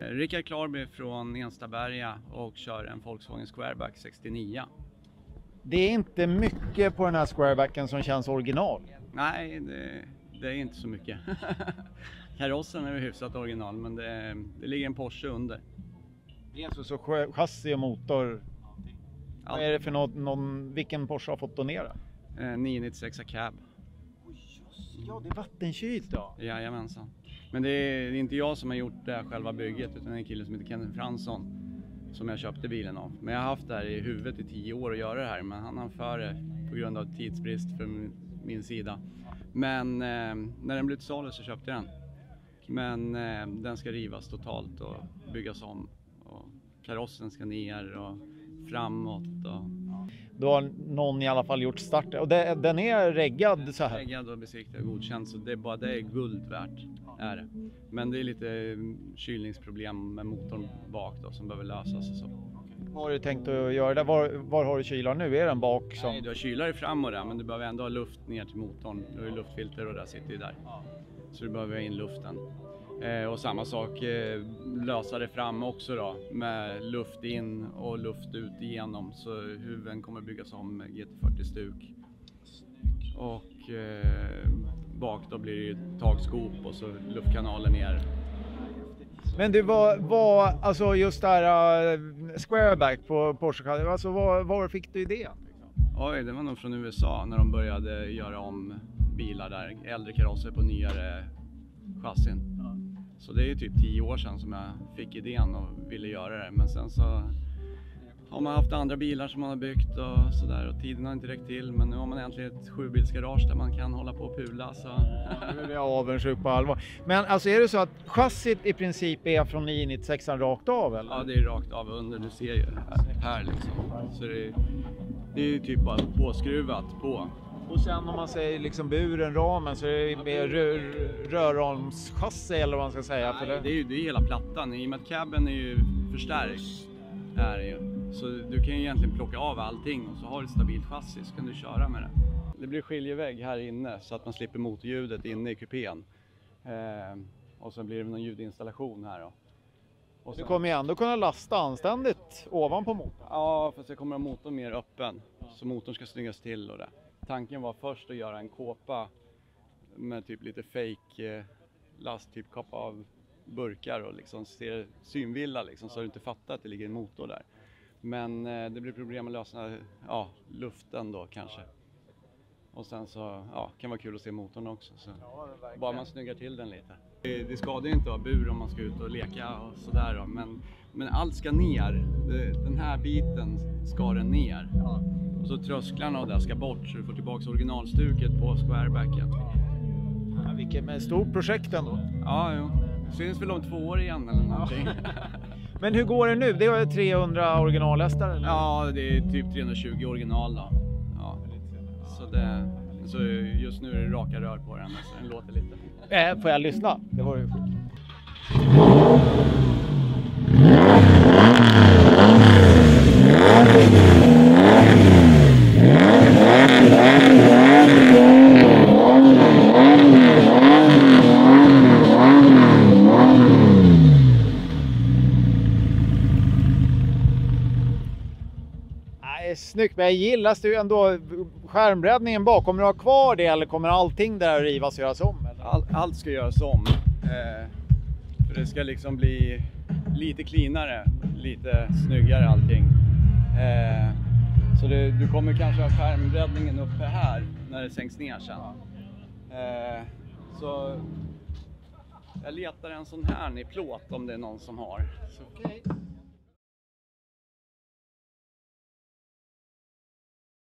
Rickard Klarby från Enstaberga och kör en Volkswagen Squareback 69. Det är inte mycket på den här squarebacken som känns original. Nej, det, det är inte så mycket. Karossen är hyfsat original men det, det ligger en Porsche under. Det är så, så ch- chassi och motor. Vad är det för något, någon, vilken Porsche har fått donera? Eh, 996 Cab. Ja, det är vattenkylt då. Jajamensan. Men det är, det är inte jag som har gjort det här själva bygget utan det är en kille som heter Kenneth Fransson som jag köpte bilen av. Men jag har haft det här i huvudet i tio år att göra det här men han hann för det på grund av tidsbrist från min, min sida. Men eh, när den blev till salu så köpte jag den. Men eh, den ska rivas totalt och byggas om. Och karossen ska ner och framåt. Och då har någon i alla fall gjort start. Och det, den är reggad så här. Reggad och besiktad och godkänd så det är bara det är guld värt. Är det. Men det är lite mm, kylningsproblem med motorn bak då som behöver lösas och så. Vad har du tänkt att göra där? Var, var har du kylan nu? Är den bak? Som... Nej, du har kylare fram och där men du behöver ändå ha luft ner till motorn. Du har ju luftfilter och där sitter ju där. Så du behöver ha in luften. Eh, och samma sak, eh, lösa det fram också då med luft in och luft ut igenom. Så huven kommer byggas om med GT40 stuk. Och eh, bak då blir det ju takskop och så luftkanaler ner. Men du, vad, vad, alltså just det här uh, squareback på Porsche, alltså var, var fick du idén? Oj, det var nog från USA när de började göra om bilar där. Äldre karosser på nyare chassin. Så det är ju typ tio år sedan som jag fick idén och ville göra det. Men sen så har man haft andra bilar som man har byggt och sådär och tiden har inte räckt till. Men nu har man äntligen ett sjubilsgarage där man kan hålla på och pula. Så. Nu är jag avundsjuk på allvar. Men alltså är det så att chassit i princip är från 996 rakt av eller? Ja, det är rakt av under. Du ser ju här, här liksom. Så det är, det är ju typ bara påskruvat på. Och sen om man säger liksom buren, ramen, så är det mer rör, rörramschassi eller vad man ska säga. för Nej, det är ju det är hela plattan. I och med att cabben är ju förstärkt. Är det ju. Så du kan ju egentligen plocka av allting och så har du ett stabilt chassi så kan du köra med det. Det blir skiljevägg här inne så att man slipper motorljudet inne i kupén. Eh, och så blir det någon ljudinstallation här då. Och Du sen- kommer ju ändå kunna lasta anständigt ovanpå motorn. Ja, fast jag kommer ha motorn mer öppen. Så motorn ska snyggas till och det. Tanken var först att göra en kåpa med typ lite fake eh, last, typ kapa av burkar och liksom se synvilla liksom så du inte fattar att det ligger en motor där. Men eh, det blir problem att lösa ja, luften då kanske. Och sen så ja, kan vara kul att se motorn också. Så. Bara man snyggar till den lite. Det, det skadar ju inte att ha bur om man ska ut och leka och sådär då. Men, men allt ska ner. Det, den här biten ska den ner. Och så trösklarna och det ska bort så du får tillbaka originalstuket på squarebacken. Ja, vilket med stort projekt ändå. Ja, jo. Syns väl om två år igen eller någonting. Men hur går det nu? Det är 300 originalhästar eller? ja, det är typ 320 original då. Så, det, så just nu är det raka rör på den så den låter lite. Äh, får jag lyssna? Det var ju sjukt. Snyggt, men jag gillar ju ändå skärmbreddningen bak. Kommer du ha kvar det eller kommer allting där att rivas och göras om? Eller? All, allt ska göras om. Eh, för det ska liksom bli lite cleanare, lite snyggare allting. Eh, så det, du kommer kanske ha skärmbreddningen uppe här när det sänks ner sen. Eh, så jag letar en sån här i plåt om det är någon som har. Så,